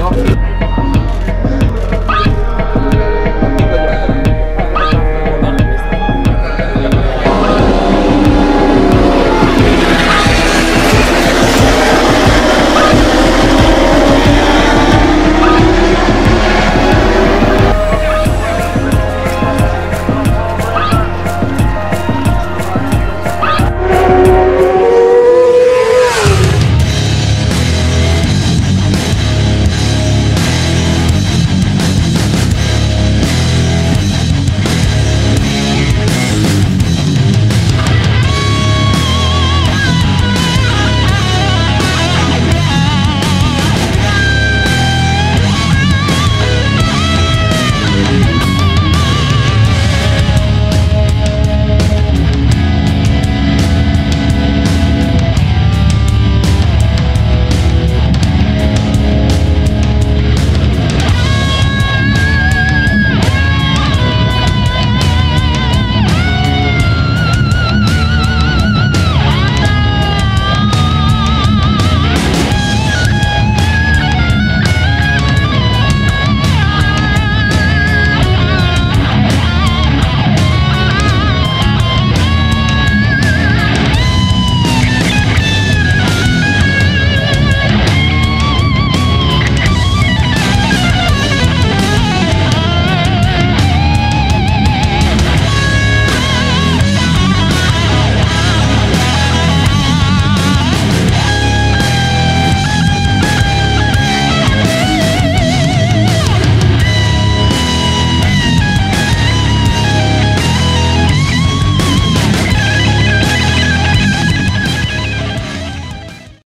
không?